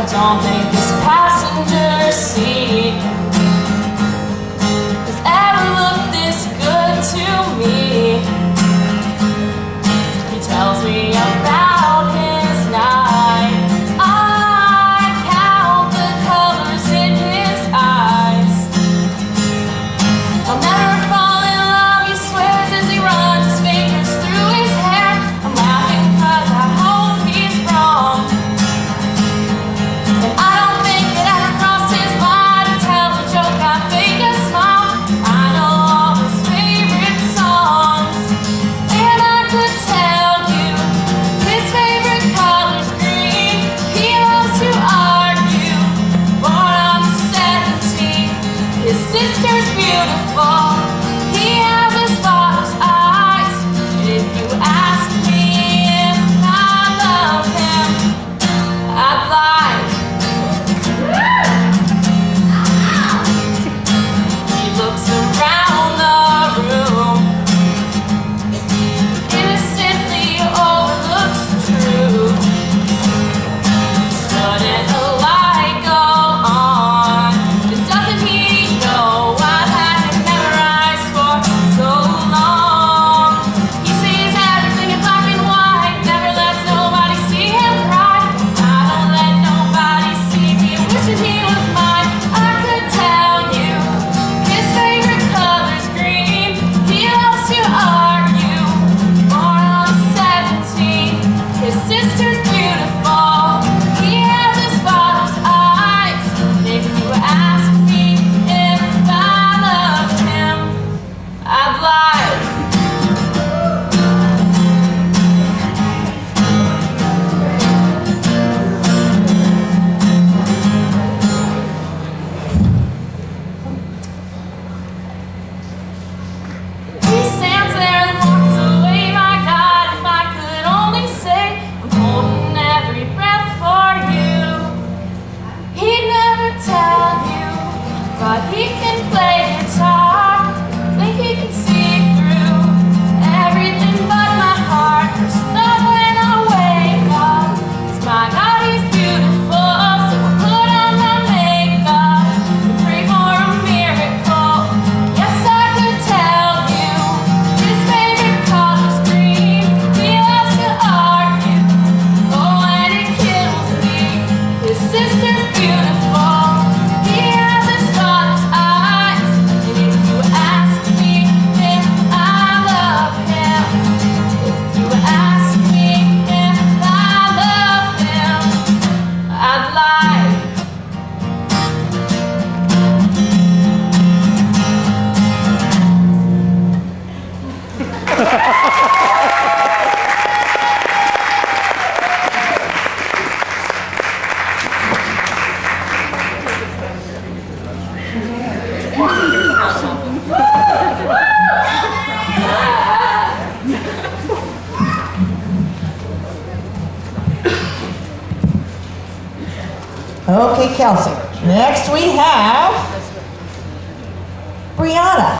I don't think this passenger seat. He can play. Okay, Kelsey. Next we have Brianna.